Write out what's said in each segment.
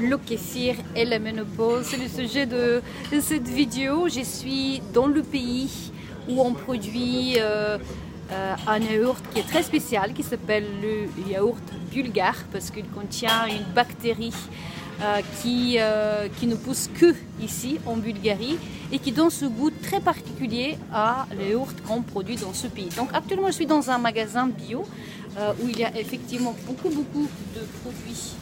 le kéfir et la ménopause. C'est le sujet de, cette vidéo. Je suis dans le pays où on produit euh, euh, un yaourt qui est très spécial, qui s'appelle le yaourt bulgare, parce qu'il contient une bactérie euh, qui, qui ne pousse que ici en Bulgarie et qui donne ce goût très particulier à yaourt qu'on produit dans ce pays. Donc actuellement je suis dans un magasin bio où il y a effectivement beaucoup beaucoup de produits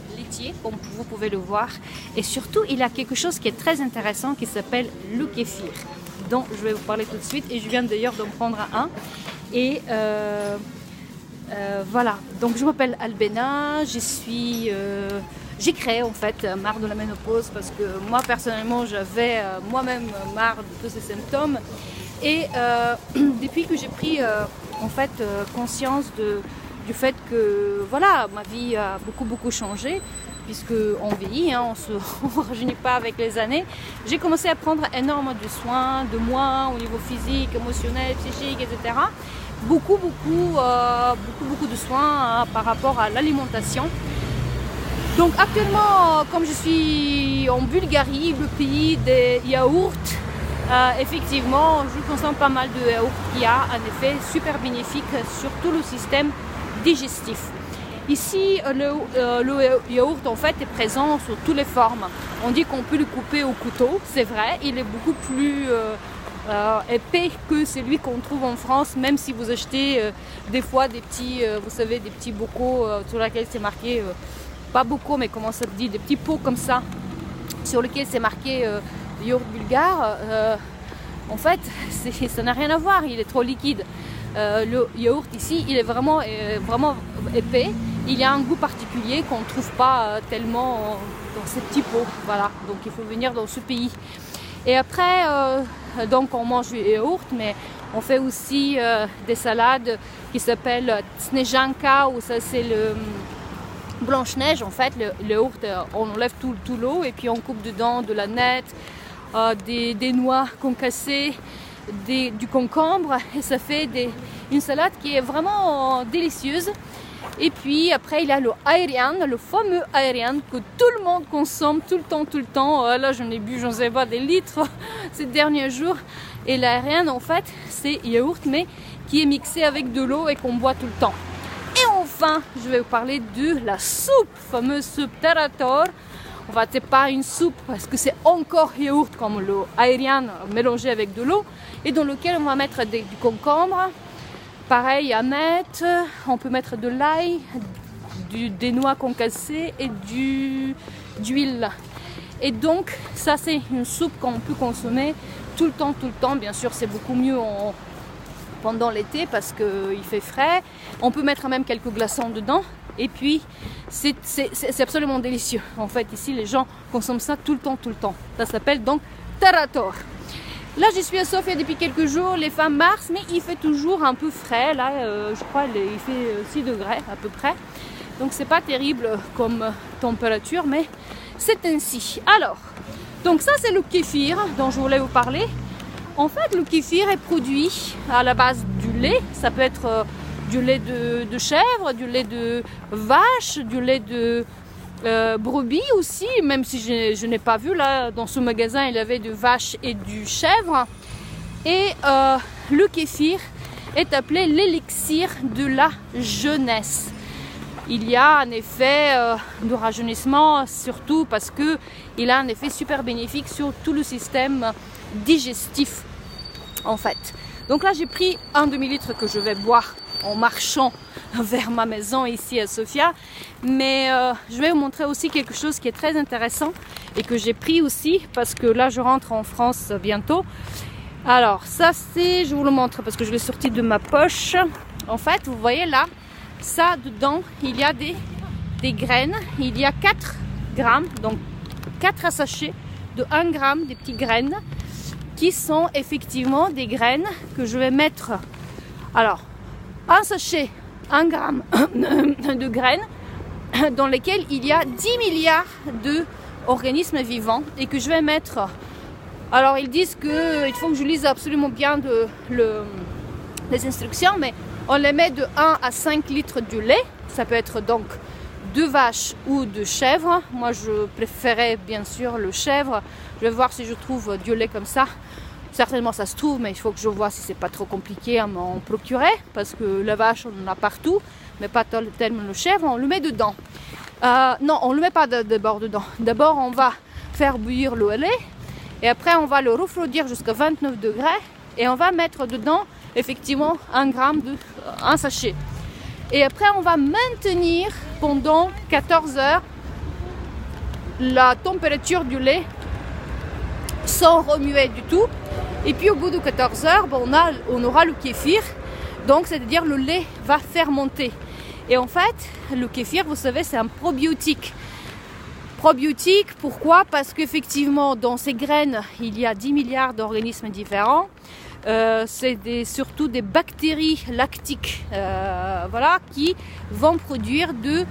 comme vous pouvez le voir. Et surtout, il a quelque chose qui est très intéressant qui s'appelle le kéfir, dont je vais vous parler tout de suite. Et je viens d'ailleurs d'en prendre un. Et euh, euh, voilà, donc je m'appelle Albena, je suis... Euh, j'ai créé en fait marre de la ménopause parce que moi personnellement j'avais moi-même marre de tous ces symptômes et depuis que j'ai pris en fait conscience de, du fait que voilà, ma vie a beaucoup beaucoup changé puisque on vieillit, hein, on se rajeunit pas avec les années. J'ai commencé à prendre énormément de soins de moi au niveau physique, émotionnel, psychique, etc. Beaucoup beaucoup euh, beaucoup beaucoup de soins hein, par rapport à l'alimentation. Donc actuellement, comme je suis en Bulgarie, le pays des yaourts, euh, effectivement, je consomme pas mal de yaourts qui a un effet super bénéfique sur tout le système digestif. Ici, euh, le, yaourt en fait est présent sur toutes les formes. On dit qu'on peut le couper au couteau, c'est vrai. Il est beaucoup plus euh, euh, épais que celui qu'on trouve en France, même si vous achetez des fois des petits, vous savez, des petits bocaux sur lesquels c'est marqué, pas beaucoup, mais comment ça se dit, des petits pots comme ça, sur lesquels c'est marqué yaourt bulgare. en fait, ça n'a rien à voir. Il est trop liquide. Euh, le yaourt ici, il est vraiment, euh, vraiment épais. Il y a un goût particulier qu'on ne trouve pas euh, tellement dans ces petits pots. Voilà, donc il faut venir dans ce pays. Et après, donc on mange du yaourt, mais on fait aussi des salades qui s'appellent tsnejanka, ou ça c'est le hum, blanche-neige en fait. Le, yaourt, on enlève tout, l'eau et puis on coupe dedans de la nette, des noix concassées du concombre et ça fait une salade qui est vraiment délicieuse. Et puis après, il y a le aérien, le fameux aérien que tout le monde consomme tout le temps, tout le temps. Oh là, j'en ai bu, j'en sais pas, des litres ces derniers jours. Et l'aérien, en fait, c'est yaourt, mais qui est mixé avec de l'eau et qu'on boit tout le temps. Et enfin, je vais vous parler de la soupe, fameuse soupe Tarator. On va pas une soupe parce que c'est encore yaourt comme l'eau aérien mélangé avec de l'eau et dans lequel on va mettre des, du concombre, pareil à mettre, on peut mettre de l'ail, des noix concassées et du, d'huile. Et donc ça c'est une soupe qu'on peut consommer tout le temps, tout le temps. Bien sûr c'est beaucoup mieux pendant l'été parce qu'il fait frais. On peut mettre même quelques glaçons dedans. Et puis, c'est absolument délicieux. En fait, ici, les gens consomment ça tout le temps, tout le temps. Ça s'appelle donc Tarator. Là, je suis à Sofia depuis quelques jours, les femmes mars, mais il fait toujours un peu frais. Là, euh, je crois il fait 6 euh, degrés à peu près. Donc, c'est pas terrible comme température, mais c'est ainsi. Alors, donc ça, c'est le kéfir dont je voulais vous parler. En fait, le kéfir est produit à la base du lait. Ça peut être euh, du lait de, chèvre, du lait de vache, du lait de euh, brebis aussi, même si je, n'ai pas vu là dans ce magasin, il y avait de vache et du chèvre. Et euh, le kéfir est appelé l'élixir de la jeunesse. Il y a un effet euh, de rajeunissement, surtout parce que il a un effet super bénéfique sur tout le système digestif en fait. Donc là j'ai pris un demi-litre que je vais boire en marchant vers ma maison ici à Sofia. Mais euh, je vais vous montrer aussi quelque chose qui est très intéressant et que j'ai pris aussi parce que là je rentre en France bientôt. Alors ça c'est, je vous le montre parce que je l'ai sorti de ma poche. En fait, vous voyez là, ça dedans, il y a des, des graines. Il y a 4 grammes, donc 4 sachets de 1 gramme, des petites graines qui sont effectivement des graines que je vais mettre. Alors, un sachet, un gramme de graines dans lesquelles il y a 10 milliards d'organismes vivants et que je vais mettre. Alors ils disent qu'il faut que je lise absolument bien les instructions, mais on les met de 1 à 5 litres de lait. Ça peut être donc de vache ou de chèvre. Moi, je préférais bien sûr le chèvre. Je vais voir si je trouve du lait comme ça. Certainement, ça se trouve, mais il faut que je vois si c'est pas trop compliqué à m'en procurer, parce que la vache, on en a partout, mais pas tellement le chèvre. On le met dedans. Euh, non, on le met pas d'abord dedans. D'abord, on va faire bouillir le lait, et après, on va le refroidir jusqu'à 29 degrés, et on va mettre dedans effectivement un gramme de un sachet. Et après, on va maintenir pendant 14 heures la température du lait sans remuer du tout. Et puis au bout de 14 heures, on, a, on aura le kéfir. Donc, c'est-à-dire le lait va fermenter. Et en fait, le kéfir, vous savez, c'est un probiotique. Probiotique, pourquoi? Parce qu'effectivement, dans ces graines, il y a 10 milliards d'organismes différents. Euh, c'est surtout des bactéries lactiques euh, voilà, qui vont produire de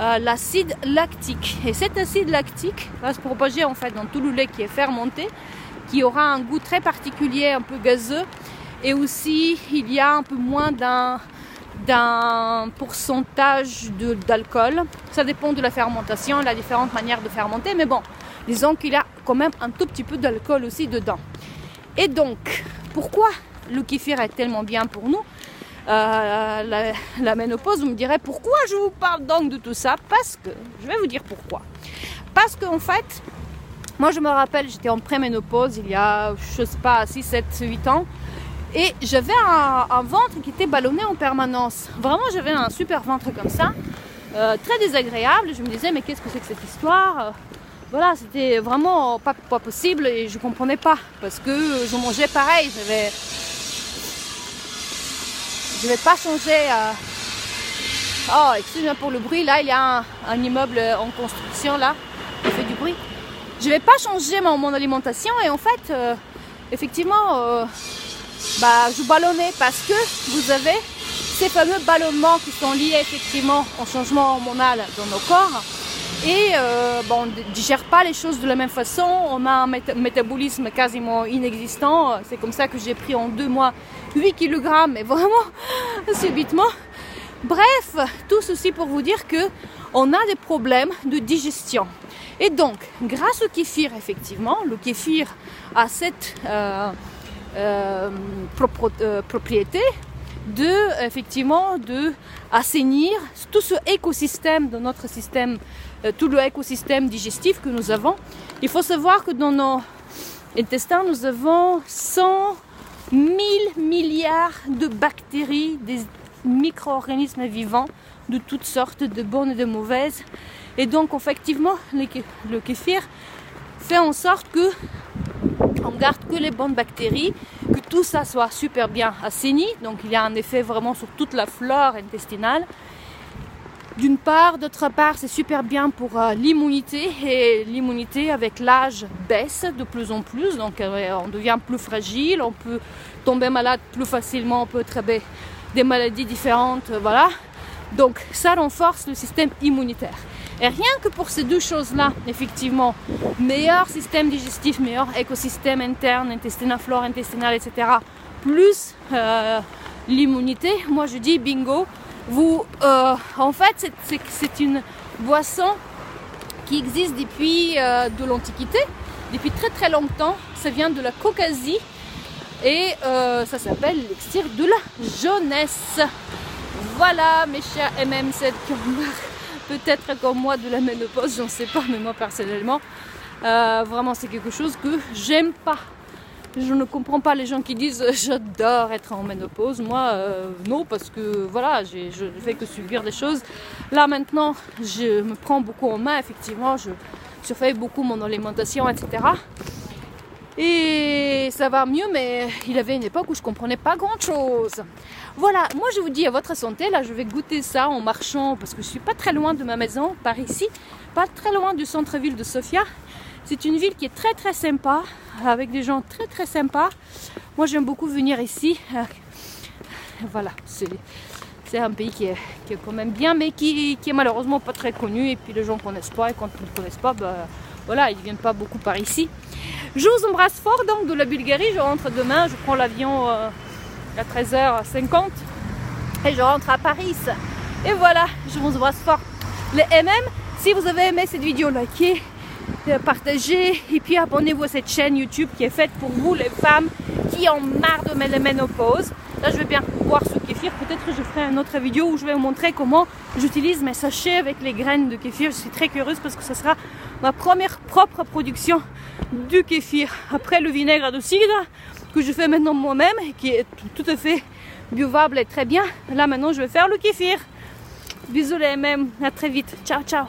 euh, l'acide lactique. Et cet acide lactique va se propager en fait dans tout le lait qui est fermenté, qui aura un goût très particulier, un peu gazeux. Et aussi, il y a un peu moins d'un pourcentage d'alcool. Ça dépend de la fermentation, la différentes manières de fermenter, mais bon, disons qu'il y a quand même un tout petit peu d'alcool aussi dedans. Et donc, pourquoi le kéfir est tellement bien pour nous? Euh, la, ménopause, vous me direz pourquoi je vous parle donc de tout ça? Parce que, je vais vous dire pourquoi. Parce qu'en fait, moi je me rappelle, j'étais en préménopause il y a, je sais pas, 6, 7, 8 ans. Et j'avais un, ventre qui était ballonné en permanence. Vraiment, j'avais un super ventre comme ça, euh, très désagréable. Je me disais, mais qu'est-ce que c'est que cette histoire? Voilà, c'était vraiment pas, possible et je comprenais pas parce que je mangeais pareil. Je vais pas changer. Euh, oh, excusez-moi pour le bruit. Là, il y a un, immeuble en construction là qui fait du bruit. Je vais pas changer mon, alimentation et en fait, euh, effectivement bah, je ballonnais parce que vous avez ces fameux ballonnements qui sont liés effectivement au changement hormonal dans nos corps. Et euh, bon, on ne digère pas les choses de la même façon, on a un métabolisme quasiment inexistant. C'est comme ça que j'ai pris en deux mois 8 kg, mais vraiment subitement. Bref, tout ceci pour vous dire que on a des problèmes de digestion. Et donc, grâce au kéfir, effectivement, le kéfir a cette euh, euh, euh, propriété de effectivement de assainir tout ce écosystème de notre système, tout le écosystème digestif que nous avons. Il faut savoir que dans nos intestins, nous avons 100 000 milliards de bactéries, des micro-organismes vivants de toutes sortes, de bonnes et de mauvaises. Et donc, effectivement, le kéfir fait en sorte que on garde que les bonnes bactéries, que tout ça soit super bien assaini. Donc il y a un effet vraiment sur toute la flore intestinale. D'une part, d'autre part, c'est super bien pour euh, l'immunité et l'immunité avec l'âge baisse de plus en plus. Donc euh, on devient plus fragile, on peut tomber malade plus facilement, on peut attraper des maladies différentes, euh, voilà. Donc ça renforce le système immunitaire. Et rien que pour ces deux choses-là, effectivement, meilleur système digestif, meilleur écosystème interne, intestinal, flore intestinale, etc., plus euh, l'immunité, moi je dis bingo. Vous, euh, en fait, c'est une boisson qui existe depuis euh, de l'Antiquité, depuis très très longtemps. Ça vient de la Caucasie et ça s'appelle l'élixir de la jeunesse. Voilà mes chers MM7 peut-être comme moi de la ménopause, j'en sais pas, mais moi personnellement, euh, vraiment c'est quelque chose que j'aime pas. Je ne comprends pas les gens qui disent j'adore être en ménopause. Moi, euh, non, parce que voilà, je ne fais que subir des choses. Là maintenant, je me prends beaucoup en main, effectivement, je surveille beaucoup mon alimentation, etc. Et ça va mieux, mais il y avait une époque où je comprenais pas grand chose. Voilà, moi je vous dis à votre santé, là je vais goûter ça en marchant parce que je suis pas très loin de ma maison, par ici, pas très loin du centre-ville de Sofia. C'est une ville qui est très très sympa, avec des gens très très sympas. Moi j'aime beaucoup venir ici. Voilà, c'est un pays qui est, quand même bien, mais qui, qui, est malheureusement pas très connu. Et puis les gens ne connaissent pas, et quand ils ne connaissent pas, bah, voilà, ils ne viennent pas beaucoup par ici. Je vous embrasse fort donc de la Bulgarie. Je rentre demain, je prends l'avion euh, à 13h50 et je rentre à Paris. Et voilà, je vous embrasse fort. les MM. Si vous avez aimé cette vidéo, likez, euh, partagez et puis abonnez-vous à cette chaîne YouTube qui est faite pour vous, les femmes qui ont marre de la ménopause. Là, je vais bien boire ce kéfir. Peut-être que je ferai une autre vidéo où je vais vous montrer comment j'utilise mes sachets avec les graines de kéfir. Je suis très curieuse parce que ce sera ma première propre production du kéfir. Après le vinaigre de cidre que je fais maintenant moi-même qui est tout à fait buvable et très bien. Là, maintenant, je vais faire le kéfir. Bisous les MM. À très vite. Ciao, ciao.